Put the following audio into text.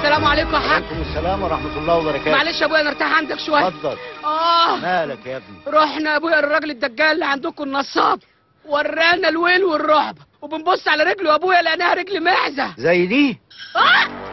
السلام عليكم يا حاج وعليكم السلام ورحمة الله وبركاته. معلش يا أبويا نرتاح عندك شوية. اتفضل. آه. مالك يا ابني؟ رحنا يا أبويا الراجل الدجال اللي عندكم النصاب ورانا الويل والرعب. وبنبص على رجله يا أبويا لقيناها رجل معزه زي دي؟ آه.